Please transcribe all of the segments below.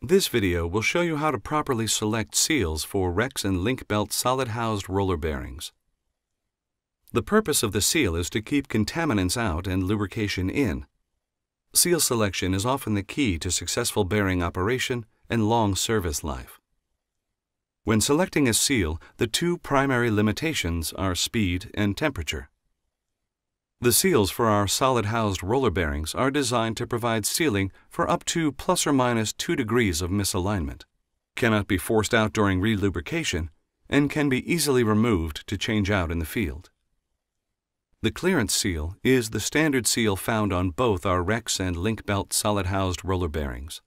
This video will show you how to properly select seals for Rex and Link-Belt solid-housed roller bearings. The purpose of the seal is to keep contaminants out and lubrication in. Seal selection is often the key to successful bearing operation and long service life. When selecting a seal, the two primary limitations are speed and temperature. The seals for our solid-housed roller bearings are designed to provide sealing for up to plus or minus 2 degrees of misalignment, cannot be forced out during relubrication, and can be easily removed to change out in the field. The clearance seal is the standard seal found on both our Rex and Link-Belt solid-housed roller bearings.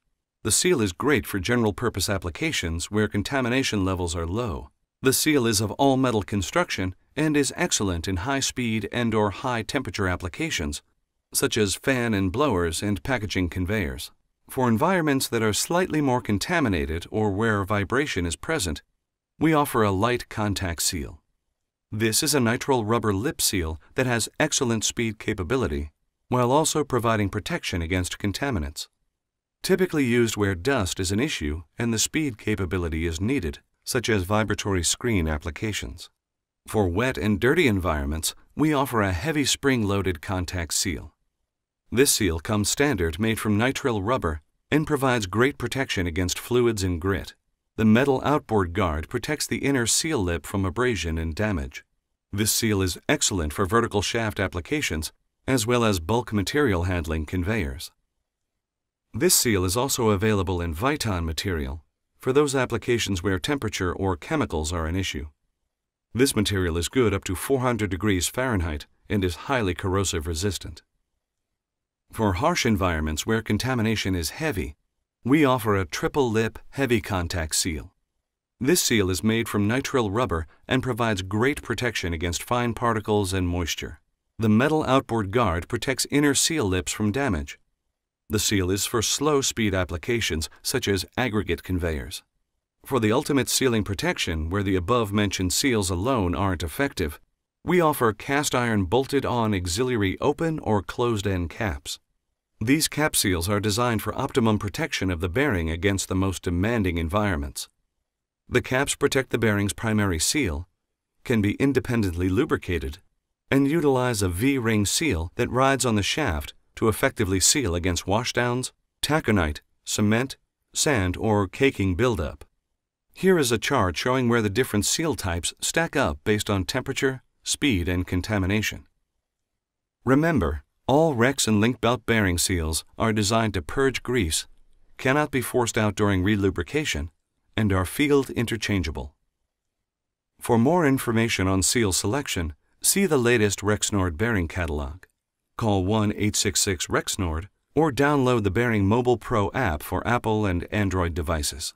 The seal is great for general-purpose applications where contamination levels are low. The seal is of all-metal construction and is excellent in high-speed and or high-temperature applications, such as fan and blowers and packaging conveyors. For environments that are slightly more contaminated or where vibration is present, we offer a light contact seal. This is a nitrile rubber lip seal that has excellent speed capability while also providing protection against contaminants. Typically used where dust is an issue and the speed capability is needed, such as vibratory screen applications. For wet and dirty environments, we offer a heavy spring-loaded contact seal. This seal comes standard made from nitrile rubber and provides great protection against fluids and grit. The metal outboard guard protects the inner seal lip from abrasion and damage. This seal is excellent for vertical shaft applications as well as bulk material handling conveyors. This seal is also available in Viton material for those applications where temperature or chemicals are an issue. This material is good up to 400 degrees Fahrenheit and is highly corrosive resistant. For harsh environments where contamination is heavy, we offer a triple lip heavy contact seal. This seal is made from nitrile rubber and provides great protection against fine particles and moisture. The metal outboard guard protects inner seal lips from damage. The seal is for slow speed applications such as aggregate conveyors. For the ultimate sealing protection where the above-mentioned seals alone aren't effective, we offer cast iron bolted-on auxiliary open or closed-end caps. These cap seals are designed for optimum protection of the bearing against the most demanding environments. The caps protect the bearing's primary seal, can be independently lubricated, and utilize a V-ring seal that rides on the shaft to effectively seal against washdowns, taconite, cement, sand, or caking buildup. Here is a chart showing where the different seal types stack up based on temperature, speed, and contamination. Remember, all Rex and Link-Belt bearing seals are designed to purge grease, cannot be forced out during relubrication, and are field interchangeable. For more information on seal selection, see the latest Rexnord bearing catalog. Call 1-866-REXNORD or download the Bearing Mobile Pro app for Apple and Android devices.